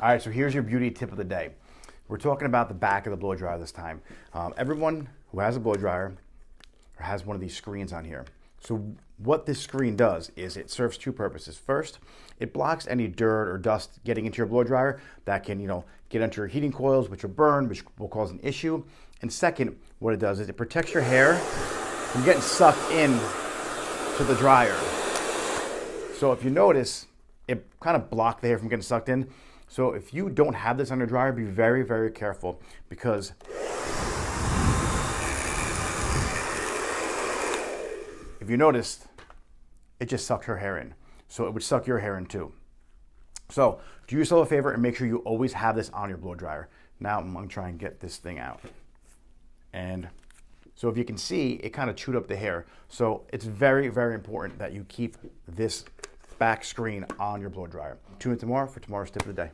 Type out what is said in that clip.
All right, so here's your beauty tip of the day. We're talking about the back of the blow dryer this time. Um, everyone who has a blow dryer has one of these screens on here. So what this screen does is it serves two purposes. First, it blocks any dirt or dust getting into your blow dryer that can, you know, get into your heating coils, which will burn, which will cause an issue. And second, what it does is it protects your hair from getting sucked in to the dryer. So if you notice, it kind of blocked the hair from getting sucked in. So if you don't have this on your dryer, be very, very careful because if you noticed, it just sucked her hair in. So it would suck your hair in too. So do yourself a favor and make sure you always have this on your blow dryer. Now I'm gonna try and get this thing out. And so if you can see, it kind of chewed up the hair. So it's very, very important that you keep this back screen on your blow dryer. Tune in tomorrow for tomorrow's tip of the day.